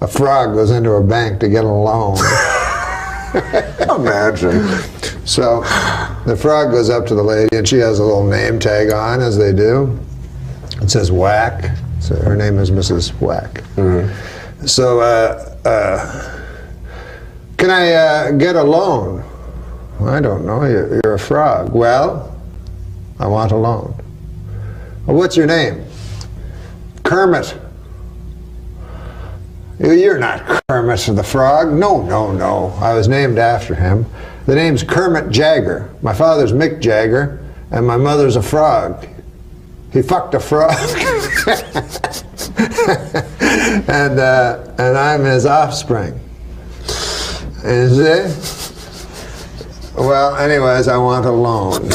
a frog goes into a bank to get a loan. Imagine. So the frog goes up to the lady, and she has a little name tag on, as they do. It says Whack. So her name is Mrs. Whack. So, uh, uh, can I uh, get a loan? I don't know. You're, you're a frog. Well, I want a loan. Well, what's your name? Kermit. You're not Kermit the Frog. No, no, no. I was named after him. The name's Kermit Jagger. My father's Mick Jagger, and my mother's a frog. He fucked a frog. and, uh, and I'm his offspring. Is it? Well, anyways, I want a loan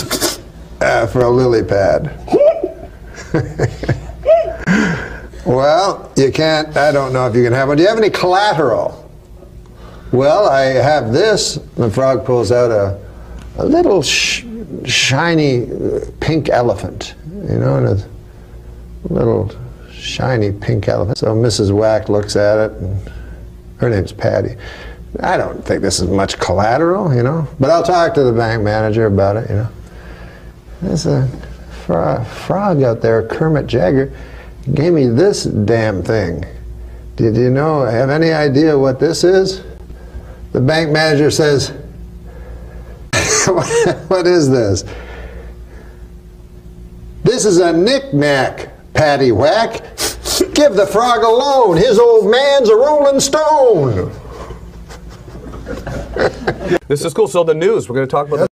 uh, for a lily pad. Well, you can't, I don't know if you can have one. Do you have any collateral? Well, I have this. The frog pulls out a, a little sh- shiny uh, pink elephant, you know, and a little shiny pink elephant. So Mrs. Whack looks at it, and her name's Patty. I don't think this is much collateral, you know, but I'll talk to the bank manager about it, you know. There's a fro- frog out there, Kermit Jagger gave me this damn thing. Did you know, have any idea what this is? The bank manager says, What is this? This is a knick-knack, Patty Whack. Give the frog a loan. His old man's a rolling stone. This is cool. So the news. We're going to talk about.